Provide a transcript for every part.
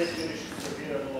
Você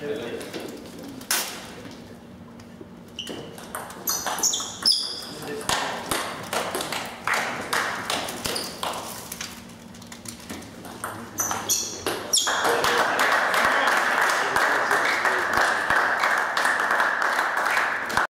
Beleza.